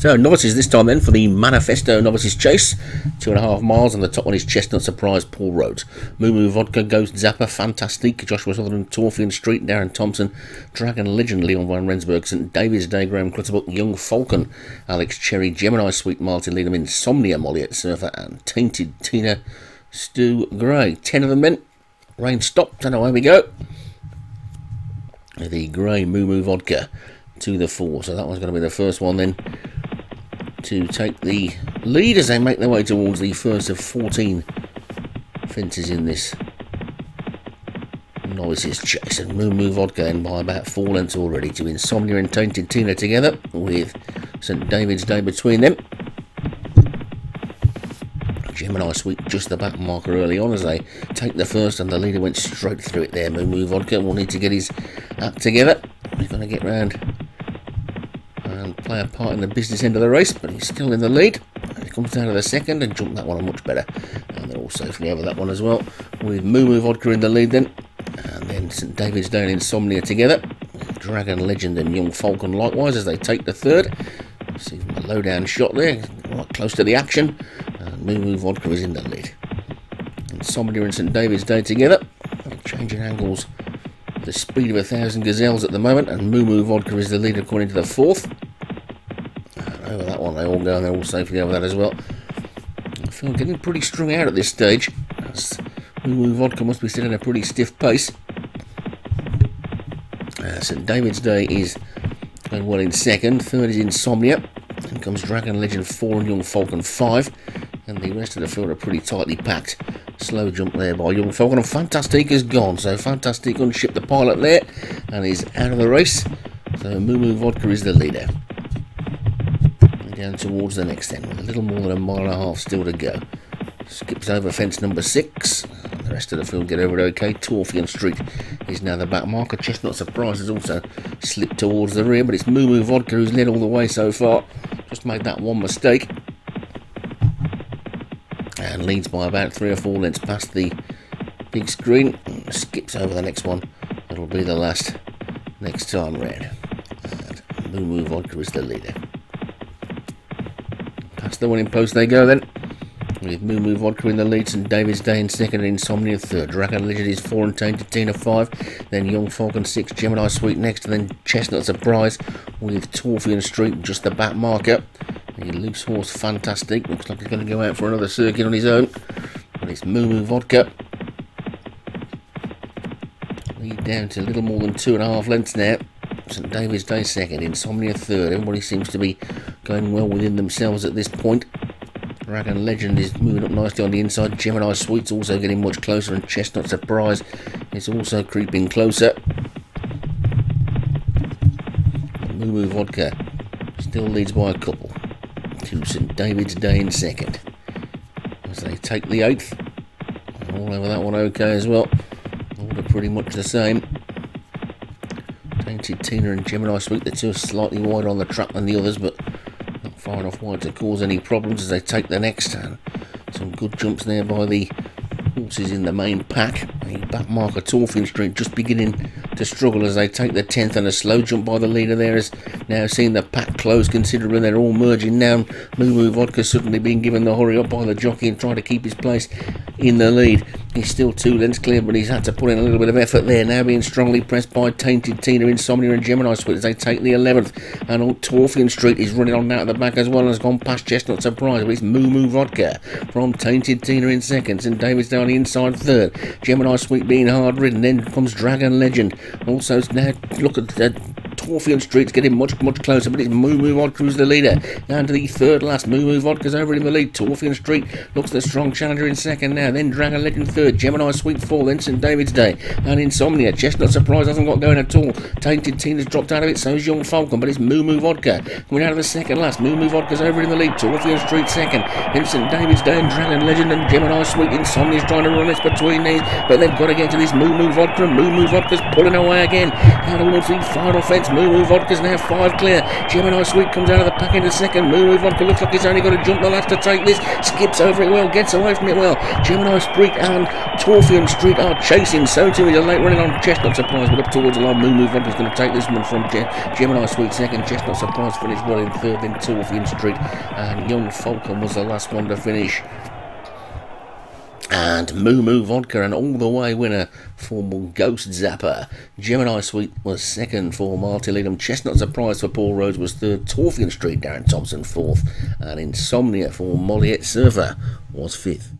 So novices this time then for the Manifesto Novices Chase. Two and a half miles and the top one is Chestnut Surprise Paul Rhodes. Moo Moo Vodka Ghost Zappa Fantastique Joshua Sutherland Torfian Street Darren Thompson Dragon Legend Leon Van Rensburg St David's Day Graham Clutterbuck Young Falcon Alex Cherry Gemini Sweet Martin Leadham Insomnia Molly at Surfer and Tainted Tina Stu Gray. Ten of them men. Rain stopped and away we go. The Grey Moo Moo Vodka to the four. So that one's going to be the first one then to take the lead as they make their way towards the first of 14 fences in this novices chase. And Moo Moo Vodka in by about four lengths already to Insomnia and Tainted Tina together with St David's Day between them. Gemini Sweet just the back marker early on as they take the first and the leader went straight through it there. Moo Moo Vodka will need to get his act together. He's going to get round and play a part in the business end of the race, but he's still in the lead. He comes down to the second and jumped that one much better. And they're all safely over that one as well, with Moo Moo Vodka in the lead then. And then St David's Day and Insomnia together. Dragon Legend and Young Falcon likewise as they take the third. See from a low down shot there, right close to the action. And Moo Moo Vodka is in the lead. Insomnia and St David's Day together. Changing angles the speed of a thousand gazelles at the moment, and Moo Moo Vodka is the lead according to the fourth. Over that one, they all go and they're all safely over that as well. I feel getting pretty strung out at this stage. Moo Moo Vodka must be sitting at a pretty stiff pace. Uh, St David's Day is going well in second. Third is Insomnia. Then comes Dragon Legend 4 and Young Falcon 5. And the rest of the field are pretty tightly packed. Slow jump there by Young Falcon. And Fantastique is gone. So Fantastique unshipped the pilot there. And is out of the race. So Moo Vodka is the leader. Down towards the next end. A little more than a mile and a half still to go. Skips over fence number six. The rest of the field get over it okay. Torfian Street is now the back marker. Chestnut Surprise has also slipped towards the rear, but it's Moo Moo Vodka who's led all the way so far. Just made that one mistake. And leads by about three or four lengths past the big screen. Skips over the next one. It'll be the last next time round. And Moo Moo Vodka is the leader. Past the winning post they go then with Moo Moo Vodka in the lead, St David's Day in second, and Insomnia third. Dragon Legend is four and ten Tainted Tina five, then Young Falcon six, Gemini Sweet next, and then Chestnut Surprise with Torfian Street just the back marker. The loose horse Fantastique looks like he's going to go out for another circuit on his own, but it's Moo Moo Vodka. Lead down to a little more than two and a half lengths now. St David's Day second, Insomnia third. Everybody seems to be going well within themselves at this point. Dragon Legend is moving up nicely on the inside. Gemini Sweet's also getting much closer, and Chestnut Surprise is also creeping closer. Moo Moo Vodka still leads by a couple to St David's Day in second. As they take the eighth, all over that one okay as well. Order pretty much the same. Tainted Tina and Gemini Sweet, the two are slightly wider on the track than the others, but far enough wide to cause any problems as they take the next turn. Some good jumps there by the horses in the main pack. The back marker Torfian Street just beginning to struggle as they take the 10th and a slow jump by the leader there is now seeing the pack close considering they're all merging now. Moo Moo Vodka suddenly being given the hurry up by the jockey and trying to keep his place in the lead. He's still two lengths clear but he's had to put in a little bit of effort there now being strongly pressed by Tainted Tina, Insomnia and Gemini Sweet as they take the 11th and old Torfian Street is running on out of the back as well and has gone past Chestnut Surprise but it's Moo Moo Vodka from Tainted Tina in second and David's down the inside third. Gemini Sweet being hard ridden then comes Dragon Legend also now look at uh, Torfian Street's getting much, much closer, but it's Moo Moo Vodka who's the leader. Down to the third last. Moo Moo Vodka's over in the lead. Torfian Street looks the strong challenger in second now. Then Dragon Legend third. Gemini Sweet fourth. Then St David's Day. And Insomnia. Chestnut Surprise hasn't got going at all. Tainted Tina's dropped out of it, so is Young Falcon, but it's Moo Moo Vodka. Coming out of the second last. Moo Moo Vodka's over in the lead. Torfian Street second. Then St David's Day and Dragon Legend and Gemini Sweet. Insomnia's trying to run this between these, but they've got to get to this Moo Moo Vodka. and Moo Moo Vodka's pulling away again. Out towards the final fence. Moo Vodka's now five clear. Gemini Sweet comes out of the pack into second. Moo Vodka looks like he's only got to jump the last to take this. Skips over it well, gets away from it well. Gemini Sweet and Torfian Street are chasing. So too is a late running on Chestnut Surprise, but up towards the line. Moo Vodka's going to take this one from Gemini Sweet second. Chestnut Surprise finished well in third, then Torfian Street. And Young Falcon was the last one to finish and Moo Moo Vodka, and all the way winner for Ghost Zapper. Gemini Sweet was second for Marty Leadham. Chestnut Surprise for Paul Rhodes was third. Torfian Street, Darren Thompson fourth. And Insomnia for Molliette Surfer was fifth.